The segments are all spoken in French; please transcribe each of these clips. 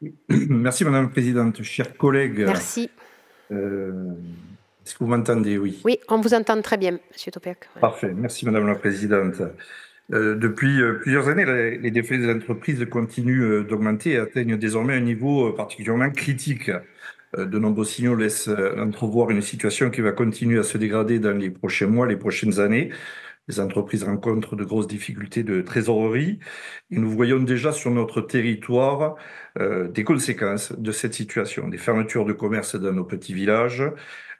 Merci Madame la Présidente. Chers collègues, Merci. euh, est-ce que vous m'entendez? Oui. Oui, on vous entend très bien, Monsieur Topiac. Ouais. Parfait. Merci Madame la Présidente. Euh, depuis euh, plusieurs années, les, les défis des entreprises continuent d'augmenter et atteignent désormais un niveau particulièrement critique. De nombreux signaux laissent entrevoir une situation qui va continuer à se dégrader dans les prochains mois, les prochaines années. Les entreprises rencontrent de grosses difficultés de trésorerie et nous voyons déjà sur notre territoire euh, des conséquences de cette situation, des fermetures de commerce dans nos petits villages,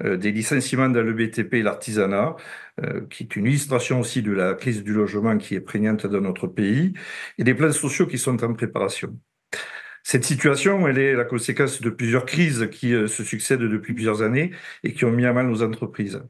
euh, des licenciements dans le BTP et l'artisanat, euh, qui est une illustration aussi de la crise du logement qui est prégnante dans notre pays, et des plans sociaux qui sont en préparation. Cette situation, elle est la conséquence de plusieurs crises qui euh, se succèdent depuis plusieurs années et qui ont mis à mal nos entreprises.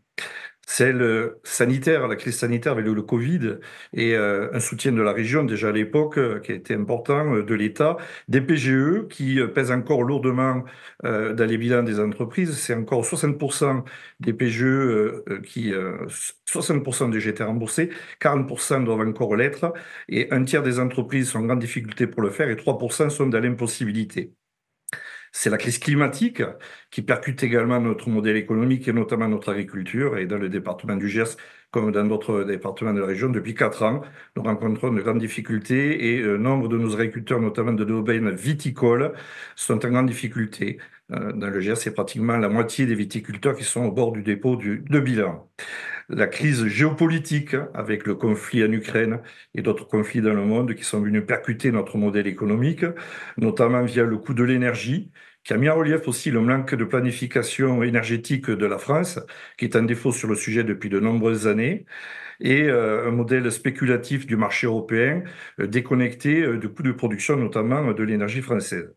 Celle sanitaire, la crise sanitaire avec le, Covid et euh, un soutien de la région déjà à l'époque euh, qui a été important euh, de l'État, des PGE qui pèsent encore lourdement dans les bilans des entreprises. C'est encore 60% des PGE qui, euh, 60% des GT remboursés, 40% doivent encore l'être et un tiers des entreprises sont en grande difficulté pour le faire et 3% sont dans l'impossibilité. C'est la crise climatique qui percute également notre modèle économique et notamment notre agriculture. Et dans le département du Gers, comme dans d'autres départements de la région, depuis quatre ans, nous rencontrons de grandes difficultés et euh, nombre de nos agriculteurs, notamment de domaines viticoles, sont en grande difficulté. Euh, dans le Gers, c'est pratiquement la moitié des viticulteurs qui sont au bord du dépôt de bilan. La crise géopolitique avec le conflit en Ukraine et d'autres conflits dans le monde qui sont venus percuter notre modèle économique, notamment via le coût de l'énergie, qui a mis en relief aussi le manque de planification énergétique de la France, qui est un défaut sur le sujet depuis de nombreuses années, et euh, un modèle spéculatif du marché européen euh, déconnecté du coût de production, notamment de l'énergie française.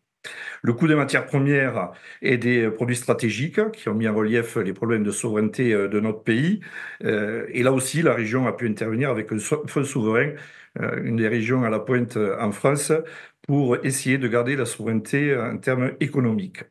Le coût des matières premières et des produits stratégiques qui ont mis en relief les problèmes de souveraineté euh, de notre pays. Euh, et là aussi, la région a pu intervenir avec un fonds souverain, euh, une des régions à la pointe en France, pour essayer de garder la souveraineté en termes économiques.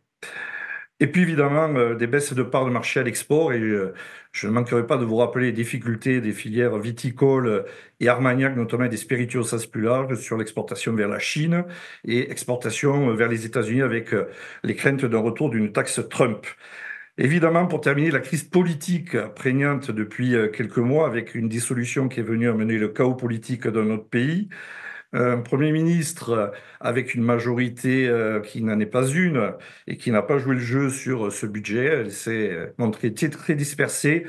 Et puis évidemment, euh, des baisses de parts de marché à l'export. Et euh, je ne manquerai pas de vous rappeler les difficultés des filières viticoles et armagnac, notamment des spiritueux sens plus large, sur l'exportation vers la Chine et exportation vers les États-Unis avec euh, les craintes d'un retour d'une taxe Trump. Évidemment, pour terminer, la crise politique prégnante depuis euh, quelques mois avec une dissolution qui est venue amener le chaos politique dans notre pays un Premier ministre avec une majorité euh, qui n'en est pas une et qui n'a pas joué le jeu sur ce budget. Elle s'est montrée très dispersée,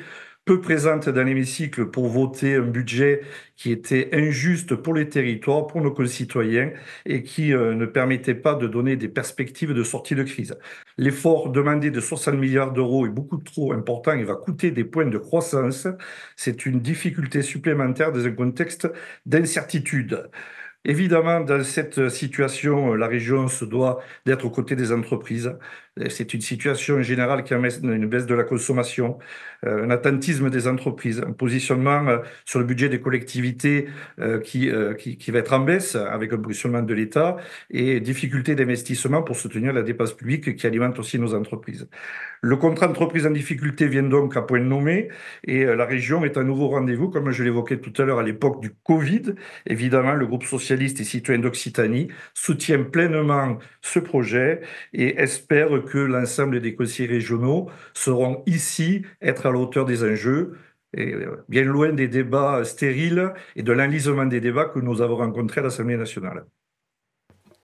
peu présente dans l'hémicycle pour voter un budget qui était injuste pour les territoires, pour nos concitoyens et qui euh, ne permettait pas de donner des perspectives de sortie de crise. L'effort demandé de 60 milliards d'euros est beaucoup trop important et va coûter des points de croissance. C'est une difficulté supplémentaire dans un contexte d'incertitude. Évidemment, dans cette situation, la région se doit d'être aux côtés des entreprises. C'est une situation générale qui amène une baisse de la consommation, euh, un attentisme des entreprises, un positionnement euh, sur le budget des collectivités euh, qui, qui, va être en baisse avec un positionnement de l'État et difficulté d'investissement pour soutenir la dépense publique qui alimente aussi nos entreprises. Le contrat d'entreprise en difficulté vient donc à point nommé et la région est à nouveau rendez-vous, comme je l'évoquais tout à l'heure à l'époque du Covid. Évidemment, le groupe socialiste et citoyen d'Occitanie soutient pleinement ce projet et espère que l'ensemble des conseillers régionaux seront ici être à la hauteur des enjeux, et bien loin des débats stériles et de l'enlisement des débats que nous avons rencontrés à l'Assemblée nationale.